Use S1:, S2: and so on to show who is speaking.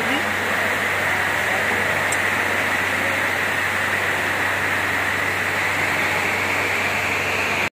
S1: головы